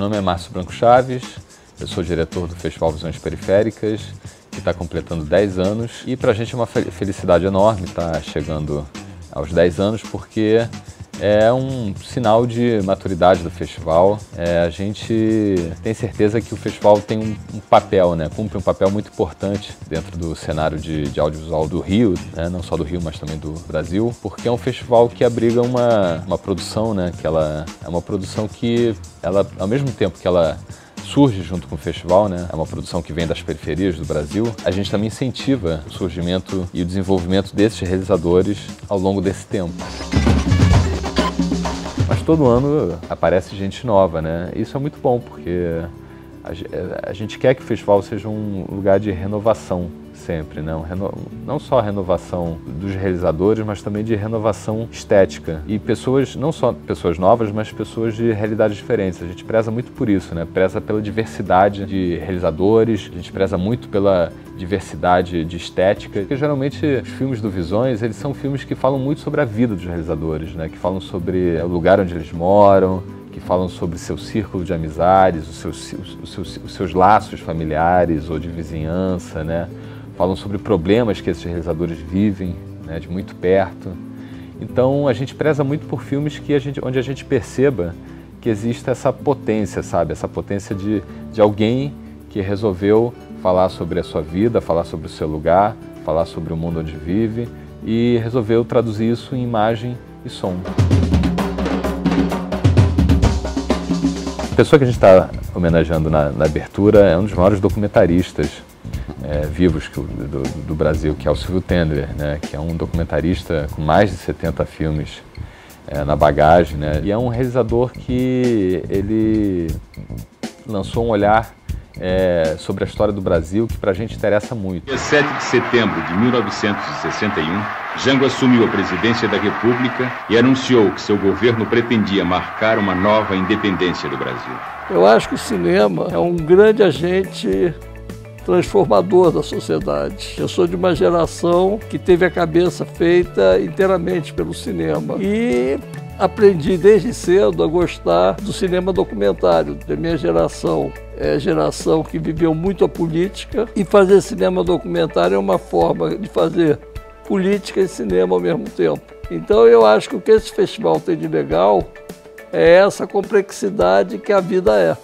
nome é Márcio Branco Chaves, eu sou diretor do Festival Visões Periféricas, que está completando 10 anos. E para a gente é uma felicidade enorme estar tá chegando aos 10 anos, porque é um sinal de maturidade do festival. É, a gente tem certeza que o festival tem um, um, papel, né? cumpre um papel muito importante dentro do cenário de, de audiovisual do Rio, né? não só do Rio, mas também do Brasil, porque é um festival que abriga uma, uma produção, né? que ela é uma produção que, ela, ao mesmo tempo que ela surge junto com o festival, né? É uma produção que vem das periferias do Brasil. A gente também incentiva o surgimento e o desenvolvimento desses realizadores ao longo desse tempo. Todo ano aparece gente nova, né? Isso é muito bom, porque a gente quer que o festival seja um lugar de renovação sempre, né? não só a renovação dos realizadores, mas também de renovação estética. E pessoas, não só pessoas novas, mas pessoas de realidades diferentes. A gente preza muito por isso, né? Preza pela diversidade de realizadores, a gente preza muito pela diversidade de estética, porque geralmente os filmes do Visões, eles são filmes que falam muito sobre a vida dos realizadores, né? Que falam sobre o lugar onde eles moram, que falam sobre seu círculo de amizades, os seus, os seus, os seus laços familiares ou de vizinhança, né? Falam sobre problemas que esses realizadores vivem né, de muito perto. Então a gente preza muito por filmes que a gente, onde a gente perceba que existe essa potência, sabe? Essa potência de, de alguém que resolveu falar sobre a sua vida, falar sobre o seu lugar, falar sobre o mundo onde vive e resolveu traduzir isso em imagem e som. A pessoa que a gente está homenageando na, na abertura é um dos maiores documentaristas é, vivos que, do, do, Brasil, que é o Silvio Tendler, né, que é um documentarista com mais de 70 filmes é, na bagagem, né, e é um realizador que ele lançou um olhar é, sobre a história do Brasil que para a gente interessa muito. Dia 7 de setembro de 1961, Jango assumiu a presidência da República e anunciou que seu governo pretendia marcar uma nova independência do Brasil. Eu acho que o cinema é um grande agente transformador da sociedade. Eu sou de uma geração que teve a cabeça feita inteiramente pelo cinema e aprendi desde cedo a gostar do cinema documentário. Da minha geração é geração que viveu muito a política e fazer cinema documentário é uma forma de fazer política e cinema ao mesmo tempo. Então eu acho que o que esse festival tem de legal é essa complexidade que a vida é.